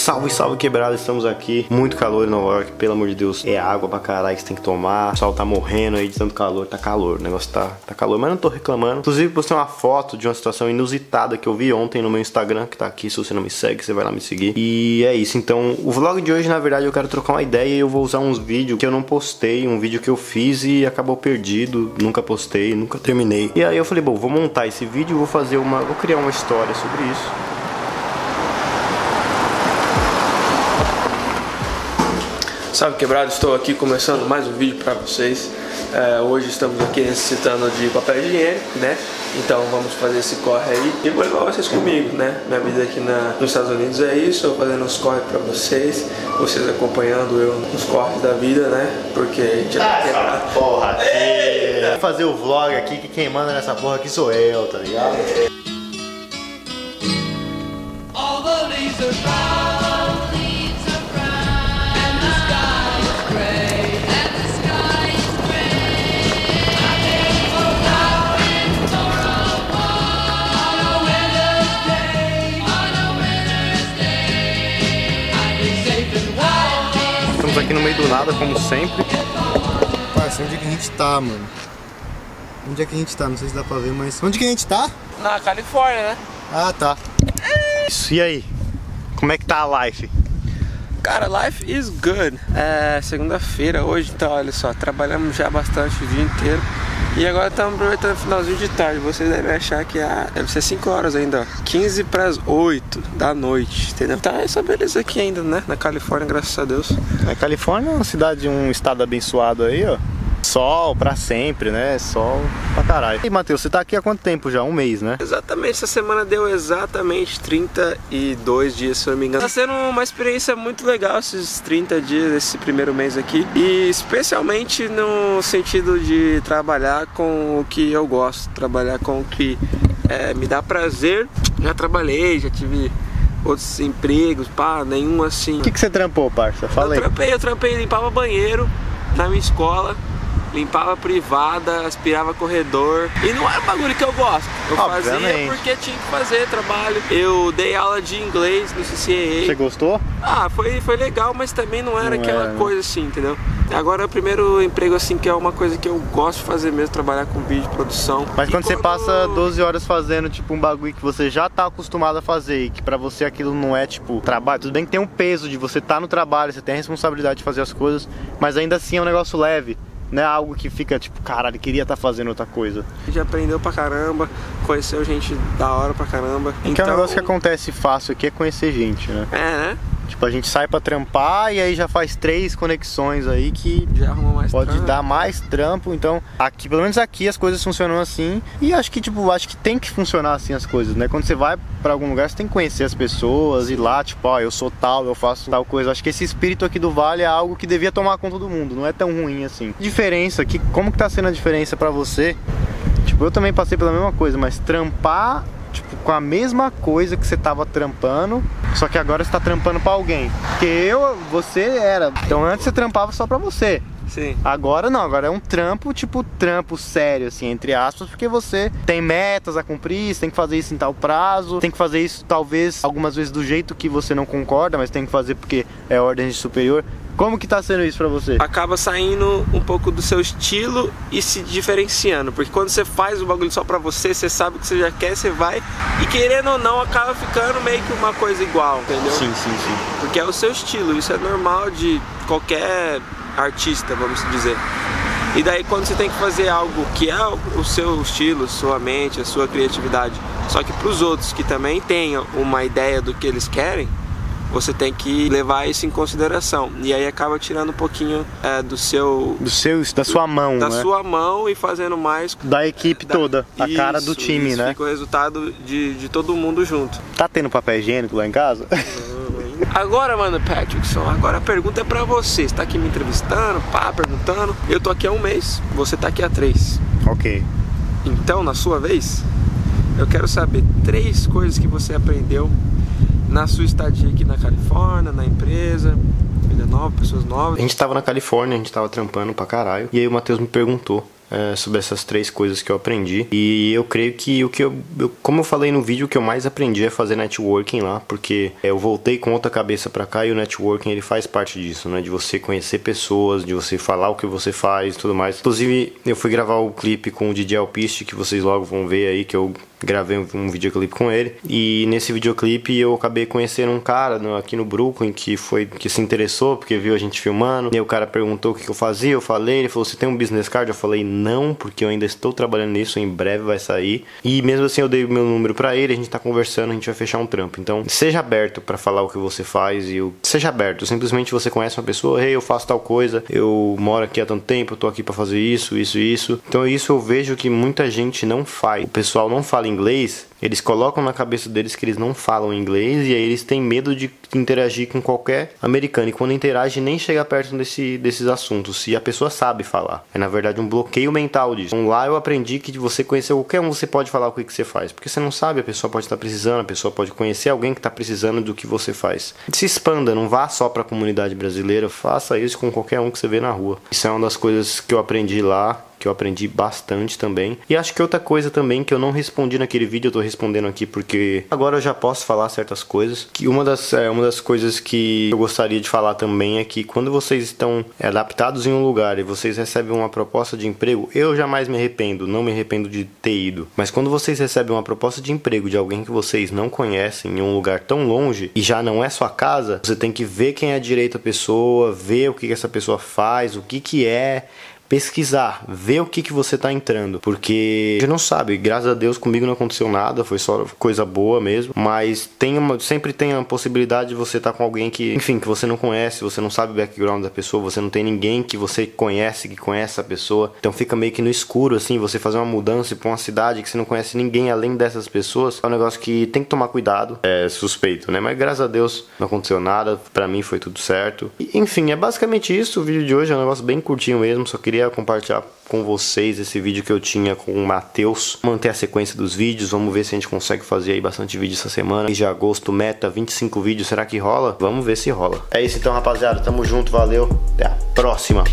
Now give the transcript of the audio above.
Salve, salve quebrada, estamos aqui. Muito calor em Nova York, pelo amor de Deus. É água pra caralho que você tem que tomar. O pessoal tá morrendo aí de tanto calor. Tá calor, o negócio tá, tá calor, mas não tô reclamando. Inclusive, postei uma foto de uma situação inusitada que eu vi ontem no meu Instagram, que tá aqui. Se você não me segue, você vai lá me seguir. E é isso. Então, o vlog de hoje, na verdade, eu quero trocar uma ideia e eu vou usar uns vídeos que eu não postei. Um vídeo que eu fiz e acabou perdido. Nunca postei, nunca terminei. E aí eu falei, bom, vou montar esse vídeo, vou fazer uma. Vou criar uma história sobre isso. Salve quebrado, estou aqui começando mais um vídeo para vocês. É, hoje estamos aqui necessitando de papel higiênico, né? Então vamos fazer esse corre aí e vou levar vocês comigo, né? Minha vida aqui na, nos Estados Unidos é isso, eu fazendo os corre para vocês, vocês acompanhando eu nos corres da vida, né? Porque a gente já tá quebrado. Porra. Vou fazer o vlog aqui que quem manda nessa porra aqui sou eu, tá ligado? No meio do nada, como sempre. Parça, onde é que a gente tá, mano? Onde é que a gente tá? Não sei se dá pra ver, mas. Onde que a gente tá? Na Califórnia, né? Ah, tá. Isso, e aí? Como é que tá a life? Cara, life is good. É segunda-feira hoje, então olha só, trabalhamos já bastante o dia inteiro. E agora estamos aproveitando o finalzinho de tarde. Vocês devem achar que ah, deve ser 5 horas ainda, ó. 15 para as 8 da noite, entendeu? Tá essa beleza aqui ainda, né? Na Califórnia, graças a Deus. A Califórnia é uma cidade, um estado abençoado aí, ó. Sol pra sempre, né? Sol pra caralho. E Matheus, você tá aqui há quanto tempo já? Um mês, né? Exatamente, essa semana deu exatamente 32 dias, se eu não me engano. Tá sendo uma experiência muito legal esses 30 dias, esse primeiro mês aqui. E especialmente no sentido de trabalhar com o que eu gosto, trabalhar com o que é, me dá prazer. Já trabalhei, já tive outros empregos, pá, nenhum assim. O que, que você trampou, parça? Fala Eu trampei, eu trampei, limpava banheiro na minha escola, limpava privada, aspirava corredor. E não era um bagulho que eu gosto. Eu fazia Obviamente. porque tinha que fazer trabalho. Eu dei aula de inglês no Você CCA. gostou? Ah, foi, foi legal, mas também não era Não aquela era, né? coisa assim, entendeu? Agora é o primeiro emprego assim que é uma coisa que eu gosto de fazer mesmo, trabalhar com vídeo, produção. Mas E quando você passa 12 horas fazendo, tipo, um bagulho que você já tá acostumado a fazer e que pra você aquilo não é, tipo, trabalho, tudo bem que tem um peso de você tá no trabalho, você tem a responsabilidade de fazer as coisas, mas ainda assim é um negócio leve. Não é algo que fica, tipo, caralho, queria estar fazendo outra coisa. A gente aprendeu pra caramba, conheceu gente da hora pra caramba. Que é um negócio que acontece fácil aqui é conhecer gente, né? É, né? Tipo, a gente sai pra trampar e aí já faz três conexões aí que Já arrumou mais pode trampo. dar mais trampo. Então, aqui, pelo menos aqui as coisas funcionam assim. E acho que, tipo, acho que tem que funcionar assim as coisas, né? Quando você vai pra algum lugar, você tem que conhecer as pessoas, ir lá, tipo, ó, eu sou tal, eu faço tal coisa. Acho que esse espírito aqui do Vale é algo que devia tomar conta do mundo, não é tão ruim assim. Diferença, que, como que tá sendo a diferença pra você? Tipo, eu também passei pela mesma coisa, mas trampar com a mesma coisa que você tava trampando, só que agora você tá trampando pra alguém. Porque eu, você era. Então antes você trampava só pra você. Sim. Agora não, agora é um trampo, tipo, trampo sério, assim, entre aspas, porque você tem metas a cumprir, você tem que fazer isso em tal prazo, tem que fazer isso talvez algumas vezes do jeito que você não concorda, mas tem que fazer porque é ordem de superior. Como que tá sendo isso pra você? acaba saindo um pouco do seu estilo e se diferenciando. Porque quando você faz o bagulho só pra você, você sabe o que você já quer, você vai. E querendo ou não, acaba ficando meio que uma coisa igual, entendeu? Sim, sim, sim. Porque é o seu estilo, isso é normal de qualquer artista, vamos dizer. E daí quando você tem que fazer algo que é o seu estilo, sua mente, a sua criatividade, só que pros outros que também tenham uma ideia do que eles querem, você tem que levar isso em consideração. E aí acaba tirando um pouquinho é, do seu Do seu, da sua mão, da né? sua mão e fazendo mais Da equipe da- toda, a cara do Isso, time, isso, né? Fica o resultado de, de todo mundo junto. Tá tendo papel higiênico lá em casa? Agora, mano, Patrickson, agora a pergunta é pra você. Você tá aqui me entrevistando, pá, perguntando. Eu tô aqui há um mês, você tá aqui há três. ok. Então, na sua vez, eu quero saber três coisas que você aprendeu na sua estadia aqui na Califórnia, na empresa, vida nova, pessoas A novas. gente tava na Califórnia, a gente tava trampando pra caralho. E aí o Matheus me perguntou é, sobre essas três coisas que eu aprendi. E eu creio que o que eu, eu, como eu falei no vídeo, o que eu mais aprendi é fazer networking lá, porque eu voltei com outra cabeça para cá e o networking ele faz parte disso, né? De você conhecer pessoas, de você falar o que você faz e tudo mais. Inclusive, eu fui gravar o clipe com o DJ Alpiste, que vocês logo vão ver aí, que eu gravei um, videoclipe com ele. E nesse videoclipe eu acabei conhecendo um cara no, aqui no Brooklyn que foi que se interessou porque viu a gente filmando. E o cara perguntou o que, eu fazia eu falei ele falou você tem um business card? Eu falei não porque eu ainda estou trabalhando nisso em breve vai sair. E mesmo assim eu dei o meu número para ele a gente tá conversando a gente vai fechar um trampo. Então seja aberto para falar o que você faz e eu, seja aberto. Simplesmente você conhece uma pessoa hey eu faço tal coisa eu moro aqui há tanto tempo eu tô aqui para fazer isso isso isso. Então isso eu vejo que muita gente não faz. O pessoal não fala inglês, eles colocam na cabeça deles que eles não falam inglês e aí eles têm medo de interagir com qualquer americano. E quando interage, nem chega perto desse, desses assuntos. Se a pessoa sabe falar. É na verdade um bloqueio mental disso. Então, lá eu aprendi que de você conhecer qualquer um, você pode falar o que, que você faz. Porque você não sabe, a pessoa pode estar precisando, a pessoa pode conhecer alguém que está precisando do que você faz. Se expanda, não vá só para a comunidade brasileira, faça isso com qualquer um que você vê na rua. Isso é uma das coisas que eu aprendi lá que eu aprendi bastante também. E acho que outra coisa também que eu não respondi naquele vídeo, eu tô respondendo aqui porque agora eu já posso falar certas coisas. Que uma das, é, uma das coisas que eu gostaria de falar também é que quando vocês estão é, adaptados em um lugar e vocês recebem uma proposta de emprego, eu jamais me arrependo, não me arrependo de ter ido. Mas quando vocês recebem uma proposta de emprego de alguém que vocês não conhecem em um lugar tão longe e já não é sua casa, você tem que ver quem é direito a pessoa, ver o que, que essa pessoa faz, o que que é pesquisar, ver o que, que você está entrando, porque a gente não sabe, graças a Deus comigo não aconteceu nada, foi só coisa boa mesmo, mas tem uma, sempre tem a possibilidade de você estar tá com alguém que, enfim, que você não conhece, você não sabe o background da pessoa, você não tem ninguém que você conhece, que conhece a pessoa, então fica meio que no escuro, assim, você fazer uma mudança para uma cidade que você não conhece ninguém além dessas pessoas, é um negócio que tem que tomar cuidado, é suspeito, né, mas graças a Deus não aconteceu nada, para mim foi tudo certo, e, enfim, é basicamente isso, o vídeo de hoje é um negócio bem curtinho mesmo, só queria queria compartilhar com vocês esse vídeo que eu tinha com o Matheus. Manter a sequência dos vídeos, vamos ver se a gente consegue fazer aí bastante vídeo essa semana. Mês de agosto, meta 25 vídeos, será que rola? Vamos ver se rola. É isso então, rapaziada, tamo junto, valeu, até a próxima.